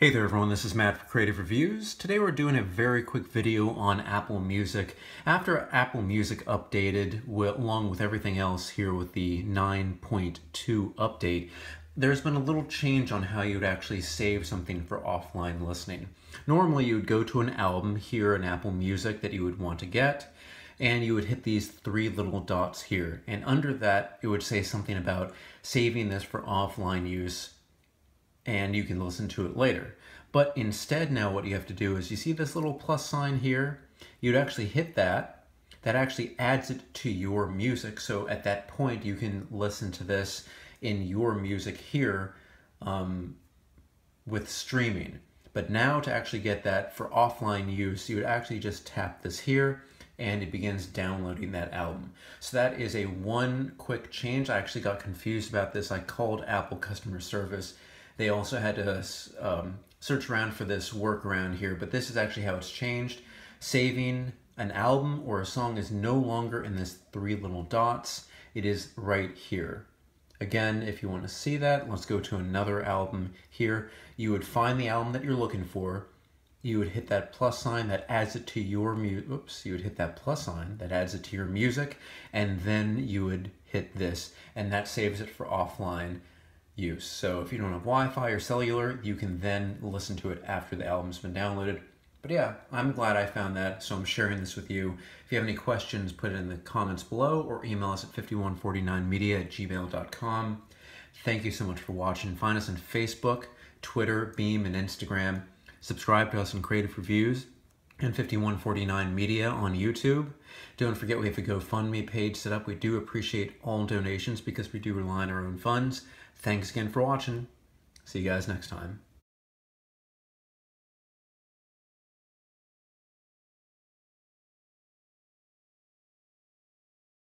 Hey there everyone, this is Matt for Creative Reviews. Today we're doing a very quick video on Apple Music. After Apple Music updated along with everything else here with the 9.2 update, there's been a little change on how you'd actually save something for offline listening. Normally you would go to an album here in Apple Music that you would want to get, and you would hit these three little dots here. And under that, it would say something about saving this for offline use and you can listen to it later. But instead now what you have to do is you see this little plus sign here? You'd actually hit that. That actually adds it to your music. So at that point you can listen to this in your music here um, with streaming. But now to actually get that for offline use, you would actually just tap this here and it begins downloading that album. So that is a one quick change. I actually got confused about this. I called Apple customer service they also had to um, search around for this workaround here, but this is actually how it's changed. Saving an album or a song is no longer in this three little dots. It is right here. Again, if you want to see that, let's go to another album here. You would find the album that you're looking for. You would hit that plus sign that adds it to your music. oops, you would hit that plus sign that adds it to your music, and then you would hit this, and that saves it for offline use. So if you don't have Wi-Fi or cellular, you can then listen to it after the album's been downloaded. But yeah, I'm glad I found that, so I'm sharing this with you. If you have any questions, put it in the comments below or email us at 5149media at gmail.com. Thank you so much for watching. Find us on Facebook, Twitter, Beme, and Instagram. Subscribe to us on Creative Reviews and 5149 Media on YouTube. Don't forget we have a GoFundMe page set up. We do appreciate all donations because we do rely on our own funds. Thanks again for watching. See you guys next time.